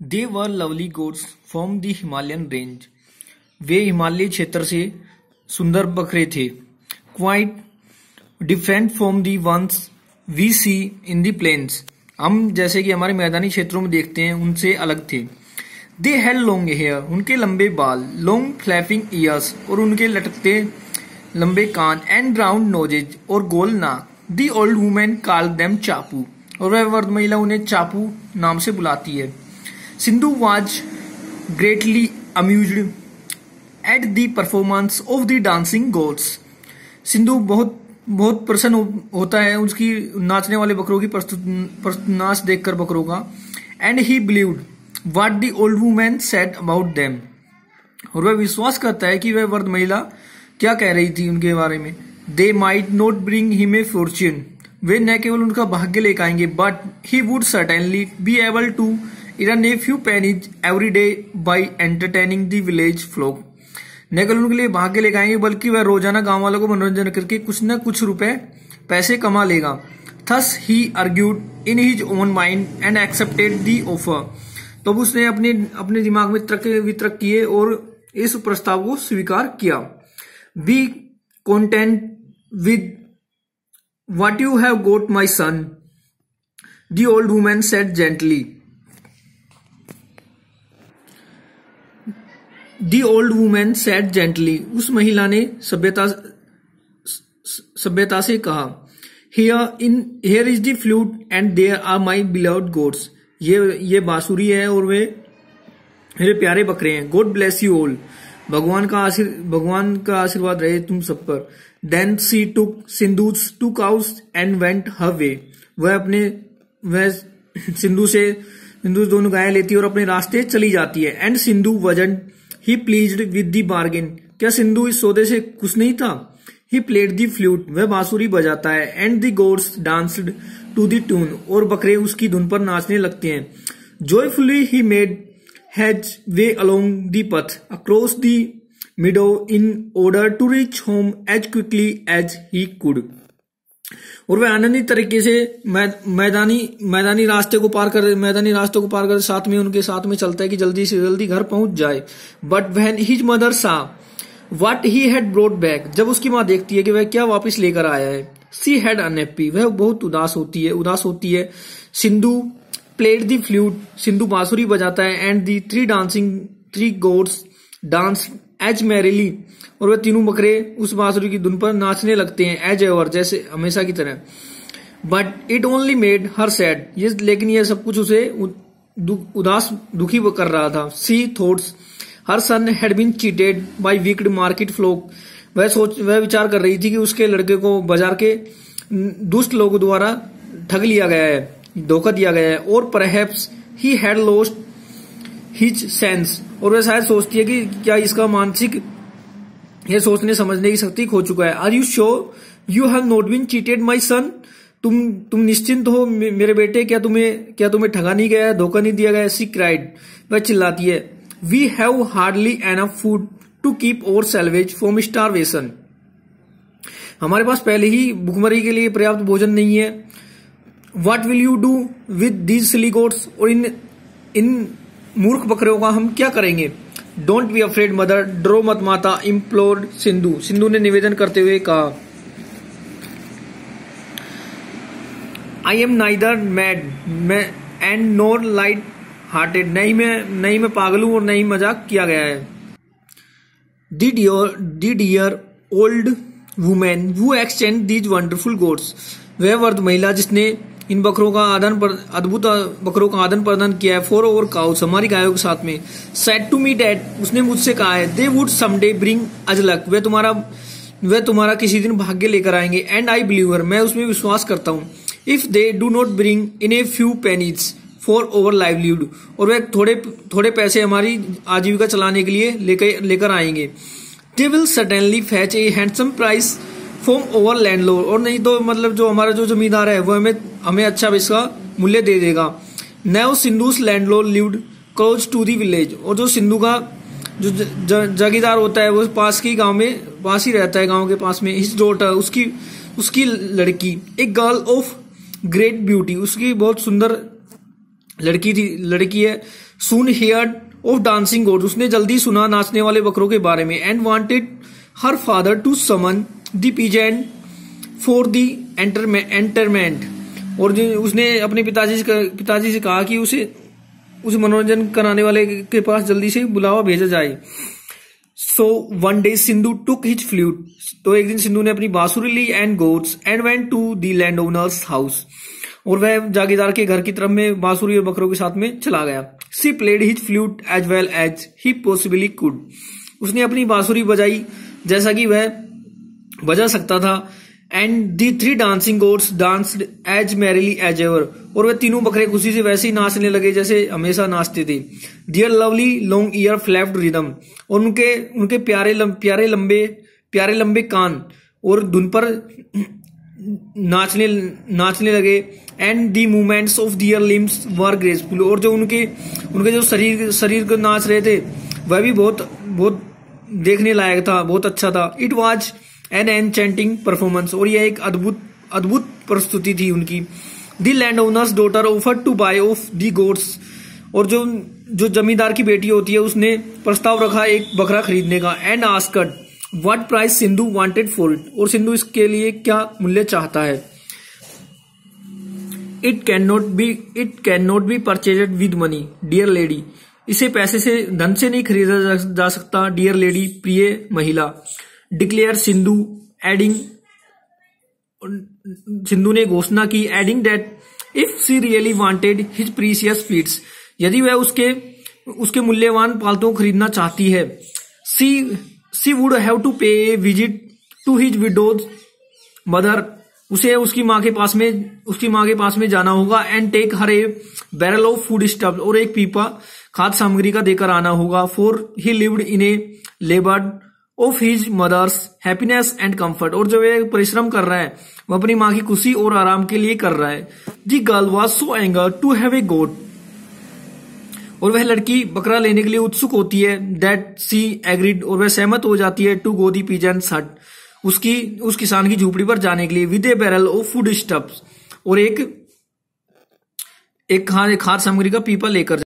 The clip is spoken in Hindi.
They were lovely goats from the Himalayan range वे हिमालय क्षेत्र से सुंदर बकरे थे। Quite different from the ones we see in the plains हम जैसे कि हमारे मैदानी क्षेत्रों में देखते हैं, उनसे अलग थे। दे हैड लॉन्ग हेयर उनके लंबे बाल लॉन्ग फ्लैपिंग ईयर्स और उनके लटकते लंबे कान एंड राउंड नोजेज और गोल नाक। The old women call them चापू और वह वर्द महिला उन्हें चापू नाम से बुलाती है। Sindhu was greatly amused at the performance of the dancing goats Sindhu बहुत बहुत प्रसन्न होता है उसकी नाचने वाले बकरों की प्रस्तुत, नाच देखकर बकरों का। And he believed what the old women said about them और वह विश्वास करता है कि वह वर्द महिला क्या कह रही थी उनके बारे में। They might not bring him a fortune वे न केवल उनका भाग्य लेकर आएँगे but he would certainly be able to earn a few pennies every day by entertaining the village folk न केवल उनके लिए भाग्य लेकर आएँगे, बल्कि वह रोज़ाना गाँव वालों को मनोरंजन करके कुछ न कुछ रुपए, पैसे कमा लेगा। Thus he argued in his own mind and accepted the offer तो उसने अपने अपने दिमाग में तर्क, वितर्क किए और इस प्रस्ताव को स्वीकार किया। Be content with what you have got my son the old women said gently the old women said gently. उस महिला ने सभ्यता सभ्यता से कहा here in here is the flute and there are my beloved goats ये ये बांसुरी है और वे, मेरे प्यारे बकरे हैं। गॉड ब्लेस यू ऑल भगवान का आशीर्वाद भगवान का आशीर्वाद रहे तुम सब पर। Then she took Sindhu's two cows and went her way वह अपने, वह सिंधु से सिंधु दोनों गायें लेती है और अपने रास्ते चली जाती है। And Sindhu was he pleased with the bargain क्या सिंधु इस सौदे से खुश नहीं था? ही प्लेड दी फ्लूट वह बांसुरी बजाता है and the goats danced to the tune और बकरे उसकी धुन पर नाचने लगते हैं। Joyfully he made his way along the path across the meadow in order to reach home as quickly as he could और वह आनंदित तरीके से मैदानी मैदानी रास्ते को पार कर, मैदानी रास्ते को पार कर साथ में उनके साथ में चलता है कि जल्दी से जल्दी घर पहुँच जाए। But when his mother saw what he had brought back जब उसकी माँ देखती है कि वह क्या वापस लेकर आया है सी हैड अनहैप्पी वह बहुत उदास होती है, उदास होती है। Sindhu played the flute Sindhu बांसुरी बजाता है and the three dancing three goats dance as merrily. और वह तीनों बकरे उस बांसुरी की धुन पर नाचने लगते हैं एज एवर जैसे हमेशा की तरह। But it only made her sad ये लेकिन यह सब कुछ उसे उदास, दुखी कर रहा था। She thought her son had been cheated by wicked market folk वह सोच, वह विचार कर रही थी कि उसके लड़के को बाज़ार के दुष्ट लोगों द्वारा ठग लिया गया है, धोखा दिया गया है। और perhaps he had lost his sense और वह शायद सोचती है कि क्या इसका मानसिक यह सोचने, समझने की शक्ति खो चुका है। Are you sure you have not been cheated my son तुम तुम निश्चिंत हो मेरे बेटे, क्या तुम्हें क्या तुम्हें ठगा नहीं गया धोखा नहीं दिया गया सी क्राइड वह चिल्लाती है। We have hardly enough food to keep ourselves from starvation हमारे पास पहले ही भुखमरी के लिए पर्याप्त भोजन नहीं है। What will you do with these silly goats और इन इन मूर्ख बकरियों का हम क्या करेंगे? डोंट बी अफ्रेड मदर ड्रो मत माता. इम्प्लोर्ड सिंधु. सिंधु ने निवेदन करते हुए कहा I am neither mad and nor light hearted नहीं मैं नहीं मैं पागल हूँ और नहीं मज़ाक किया गया है. The dear the dear old women who exchange these wonderful goats वह वर्द महिला जिसने इन बकरों का आदान पर, अद्भुत बकरों का आदान प्रदान किया है। फोर ओवर काउस हमारी गायों के साथ में। सेट टू मी डेट उसने मुझसे कहा है दे वुड समडे ब्रिंग अजलक। वे तुम्हारा वे तुम्हारा किसी दिन भाग्य लेकर आएँगे। एंड आई बिलीवर मैं उसमें विश्वास करता हूँ। If they do not bring in a few pennies for our livelihood और वे थोड़े थोड़े पैसे हमारी आजीविका चलाने के लिए लेकर लेकर आएँगे they will suddenly fetch a handsome price from our land और नहीं तो मतलब जो हमारा जो जमींदार है, वो हमें हमें अच्छा इसका मूल्य दे देगा। Now Sindhu's landlord lived close to the village और जो सिंधु का जो जागीदार होता है, वो पास की गाँव में, पास ही रहता है गाँव के पास में। हिज डॉटर उसकी उसकी लड़की एक गर्ल ऑफ़ ग्रेट ब्यूटी उसकी बहुत सुंदर लड़की थी, लड़की है। Soon hear of dancing goats उसने जल्दी सुना नाचने वाले बकरों के बारे में and wanted her father to summon the peasant for the entertainment. और जो उसने अपने पिताजी से पिताजी से कहा कि उसे उसे मनोरंजन कराने वाले के पास जल्दी से बुलावा भेजा जाए। So one day Sindhu took his flute तो एक दिन सिंधु ने अपनी बांसुरी ली and goats and went to the landowner's house और वह जागीरदार के घर की तरफ़ में बांसुरी और बकरों के साथ में चला गया। She played his flute as well as he possibly could उसने अपनी बांसुरी बजाई, जैसा कि वह बजा सकता था। And the three dancing goats danced as merrily as ever और वे तीनों बकरे खुशी से वैसे ही नाचने लगे जैसे हमेशा नाचते थे। Their lovely long ear flapped rhythm और उनके उनके प्यारे लम, प्यारे लंबे प्यारे लंबे कान और धुन पर नाचने नाचने लगे। And the movements of their limbs were graceful और जो उनके उनके जो शरीर शरीर को नाच रहे थे वह भी बहुत बहुत देखने लायक था बहुत अच्छा था। It was an enchanting performance और यह एक अद्भुत अद्भुत प्रस्तुति थी उनकी। The landowner's daughter offer to buy of the goats और जो जो जमींदार की बेटी होती है, उसने प्रस्ताव रखा एक बकरा खरीदने का and asked what price Sindhu wanted for it और सिंधु इसके लिए क्या मूल्य चाहता है? It can not be it can not be purchase with money dear lady इसे पैसे से, धन से नहीं खरीदा जा सकता डियर लेडी प्रिय महिला डिक्लेयर सिंधु एडिंग सिंधु ने घोषणा की adding that if she really wanted his precious pets यदि वह उसके उसके मूल्यवान पालतों खरीदना चाहती है she she would have to pay visit to his widow's mother उसे उसकी माँ के पास में, उसकी माँ के पास में जाना होगा and take her a barrel of foodstuff और एक पीपा खाद्य सामग्री का देकर आना होगा for he lived in a laboured of his mother's happiness and comfort और जो ये परिश्रम कर रहा है, वो अपनी माँ की खुशी और आराम के लिए कर रहा है the girl was so anger to have a goat और वह लड़की बकरा लेने के लिए उत्सुक होती है दैट सी एग्रीड और वह सहमत हो जाती है टू गो दी पीजन हट उसकी, उस किसान की झूपड़ी पर जाने के लिए with a barrel of foodstuff और एक एक खाद खाद सामग्री का पीपा लेकर